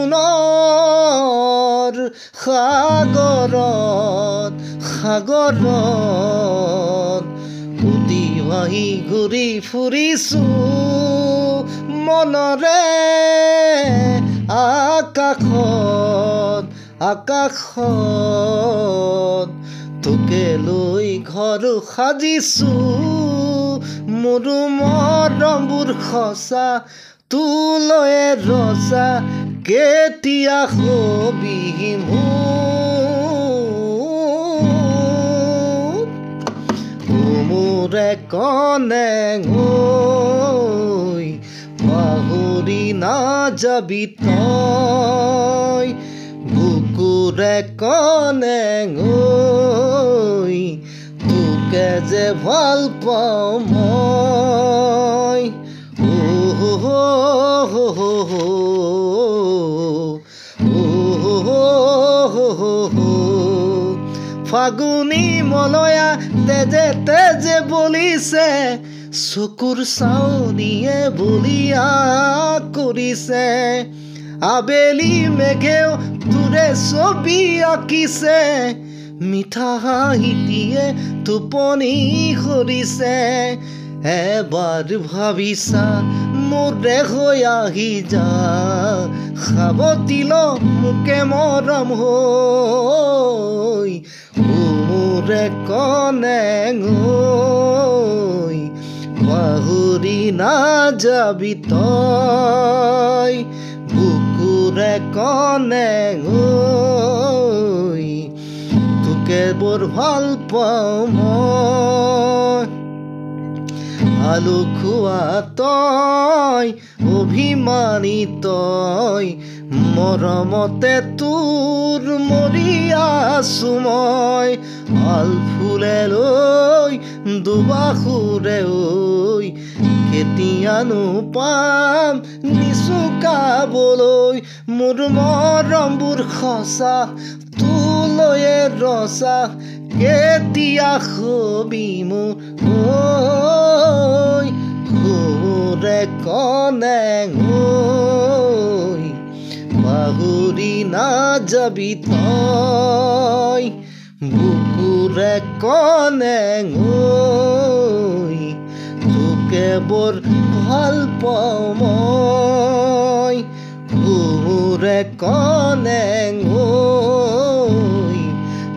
সপোনৰ সাগৰত সাগৰত উদিবাহি ঘূৰি ফুৰিছো। মনৰে আকাশত আকাশত তোকে লৈ ঘৰ সাজিছো। মোৰ মৰমবোৰ সঁচা তোলৈয়ে ৰচা কেতিয়া হবি মোৰ? কনে গৈ পাহৰি নাযাবি তই। বুকুৰে কনে তোকে যে ভালো পাওঁ মই। ফাগুনী মলয়া তেজে তেজে বলিছে চকুৰ চাউনিয়ে বলিয়া কৰিছে আবেলি মেঘেও তোৰে ছবি আঁকিছে। মিঠা হাঁহিটিয়ে টোপনি সৰিছে এবাৰ ভাবিছা মোৰে হৈ আহি যা। সাৱতিল মোকে মৰম হৈ। মোৰে কনে পাহৰি নাযাবি তই বুকুৰে কনে গৈ তোকে বৰ ভাল পাওঁ আলু খোৱা তই অভিমানী তই মৰমতে তোৰ মৰি আছো মই। আল ফুলে লৈ দুবাসুৰে ঐ কেতিয়ানো পাম নিচুকাবলৈ মোৰ মৰমবোৰ সঁচা তোলৈয়ে ৰচা কেতিয়া হবি মোৰ কনে গৈ পাহৰি নাযাবি তই বুকুৰে কনে তোকে বৰ ভাল পাওঁ মই। সুৰে গৈ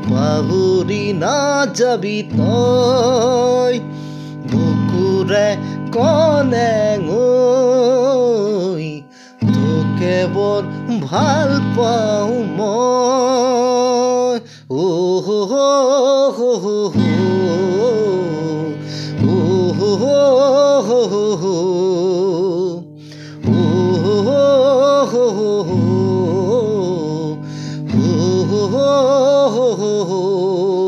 পাহৰি নাযাবি তই। বুকুৰে গৈ তোকে বৰ ভাল পাওঁ মই। অহ হো হো হো হো ho ho ho ho ho